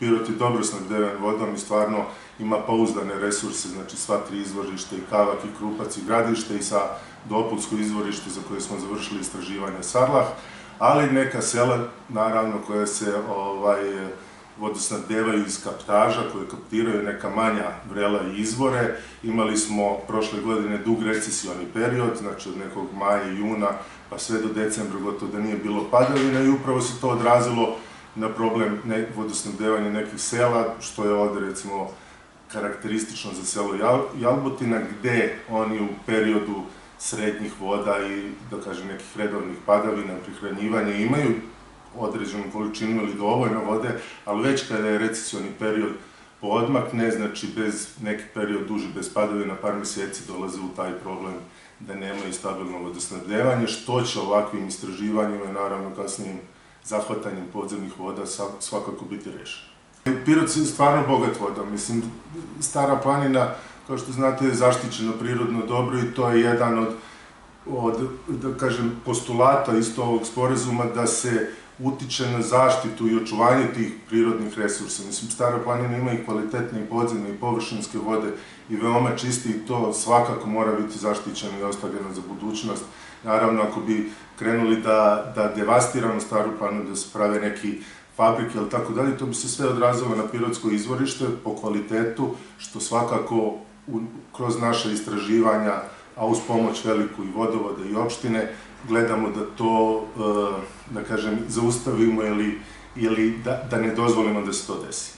Pirot je dobro snabdeven vodom i stvarno ima pouzdane resurse, znači sva tri izvorište i Kavak i Krupac i Gradište i sa Dopulsko izvorište za koje smo završili istraživanje Sarlah, ali neka sela, naravno, koje se ovaj, vodosnabdevaju iz kaptaža, koje kaptiraju neka manja vrela i izvore. Imali smo prošle godine dug recesioni period, znači od nekog maja i juna pa sve do decembra gotovo da nije bilo padavina i upravo se to odrazilo na problem ne, vodosnabdevanja nekih sela, što je ovde recimo karakteristično za selo Jal, Jalbutina, gde oni u periodu srednjih voda i, da kažem, nekih redovnih padavina, prihranjivanja imaju određenu količinu ili dovoljno vode, ali već kada je recesioni period podmakne, znači bez neki period duži bez padavina, par meseci dolaze u taj problem da nemaju stabilno vodosnabdevanje, što će ovakvim istraživanjima i naravno kasnijim zahvatanjem podzemnih voda svakako biti rešeno. Pirot je stvarno bogat vodom, mislim, stara planina, kao što znate, je zaštićeno prirodno dobro i to je jedan od, od da kažem, postulata isto ovog sporazuma da se utiče na zaštitu i očuvanje tih prirodnih resursa. Mislim, Stara planina ima i kvalitetne i podzemne i površinske vode i veoma čisti i to svakako mora biti zaštićeno i ostavljeno za budućnost. Naravno, ako bi krenuli da, da devastiramo Staru planinu, da se prave neki fabrike ili tako dalje, to bi se sve odrazilo na pirotsko izvorište po kvalitetu, što svakako u, kroz naše istraživanja, a uz pomoć veliku i vodovoda i opštine, gledamo da to, e, da kažem, zaustavimo ili, ili da, da ne dozvolimo da se to desi.